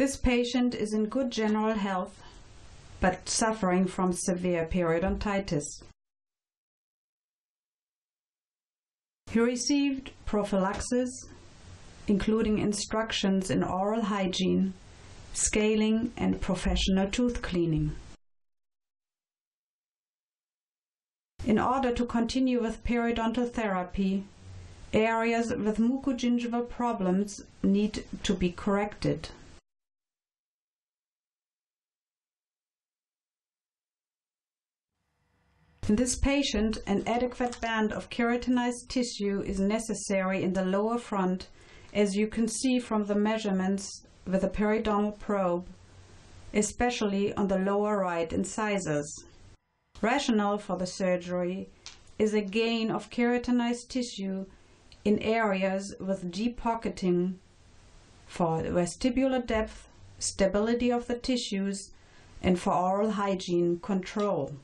This patient is in good general health, but suffering from severe periodontitis. He received prophylaxis, including instructions in oral hygiene, scaling, and professional tooth cleaning. In order to continue with periodontal therapy, areas with mucogingival problems need to be corrected. In this patient, an adequate band of keratinized tissue is necessary in the lower front, as you can see from the measurements with a periodontal probe, especially on the lower right incisors. Rationale for the surgery is a gain of keratinized tissue in areas with deep pocketing for vestibular depth, stability of the tissues, and for oral hygiene control.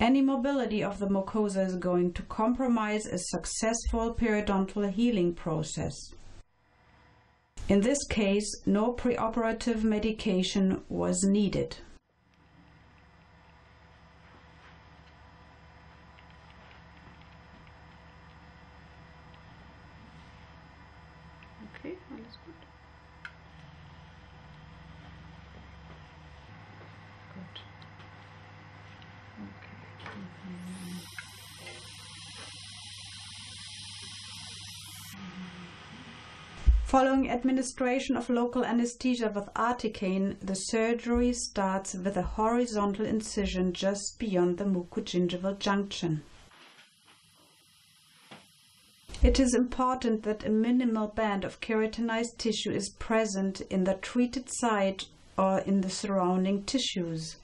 Any mobility of the mucosa is going to compromise a successful periodontal healing process. In this case, no preoperative medication was needed. Following administration of local anesthesia with articaine, the surgery starts with a horizontal incision just beyond the mucogingival junction. It is important that a minimal band of keratinized tissue is present in the treated site or in the surrounding tissues.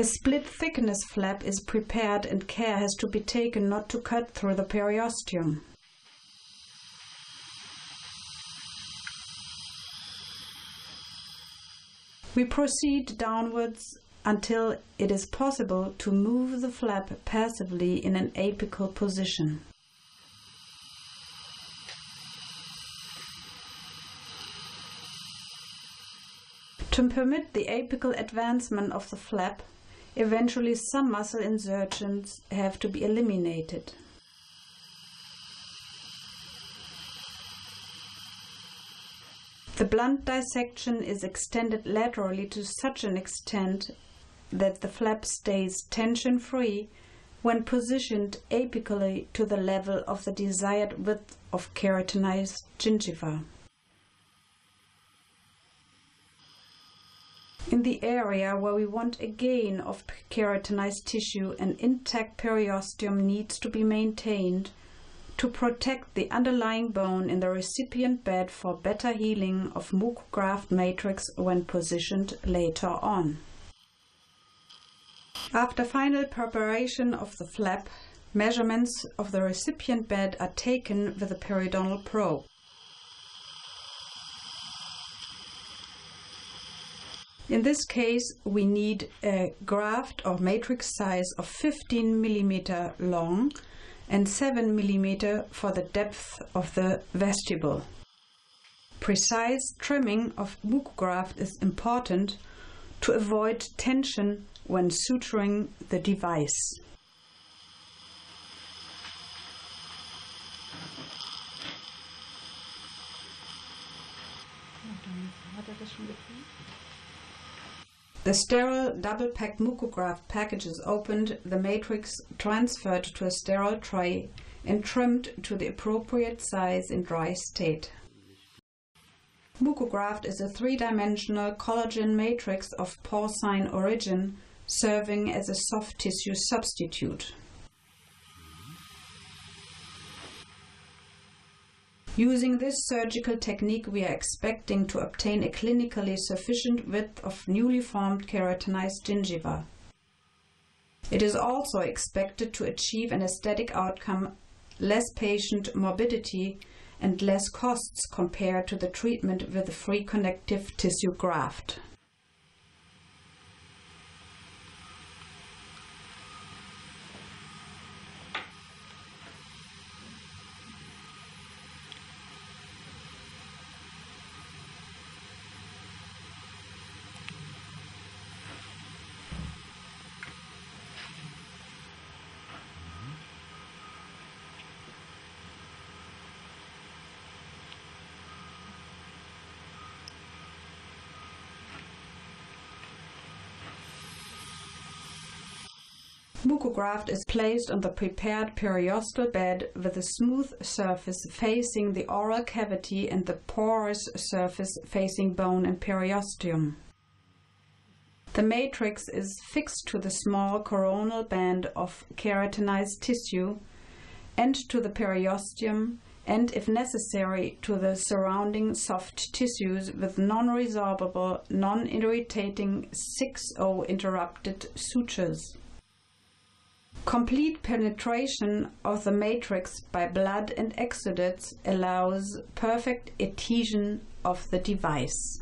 A split thickness flap is prepared and care has to be taken not to cut through the periosteum. We proceed downwards until it is possible to move the flap passively in an apical position. To permit the apical advancement of the flap, eventually some muscle insertions have to be eliminated. The blunt dissection is extended laterally to such an extent that the flap stays tension-free when positioned apically to the level of the desired width of keratinized gingiva. In the area where we want a gain of keratinized tissue, an intact periosteum needs to be maintained to protect the underlying bone in the recipient bed for better healing of mucograft matrix when positioned later on. After final preparation of the flap, measurements of the recipient bed are taken with a periodontal probe. In this case, we need a graft or matrix size of 15 millimeter long and 7 millimeter for the depth of the vestibule. Precise trimming of mucograft is important to avoid tension when suturing the device. Hat er das schon? The sterile double-packed mucograft package is opened, the matrix transferred to a sterile tray and trimmed to the appropriate size in dry state. Mucograft is a three-dimensional collagen matrix of porcine origin serving as a soft tissue substitute. Using this surgical technique, we are expecting to obtain a clinically sufficient width of newly formed keratinized gingiva. It is also expected to achieve an aesthetic outcome, less patient morbidity, and less costs compared to the treatment with a free connective tissue graft. Mucograft is placed on the prepared periosteal bed with a smooth surface facing the oral cavity and the porous surface facing bone and periosteum. The matrix is fixed to the small coronal band of keratinized tissue and to the periosteum and, if necessary, to the surrounding soft tissues with non-resorbable, non-irritating 6-0 interrupted sutures. Complete penetration of the matrix by blood and exudates allows perfect adhesion of the device.